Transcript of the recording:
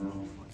Oh.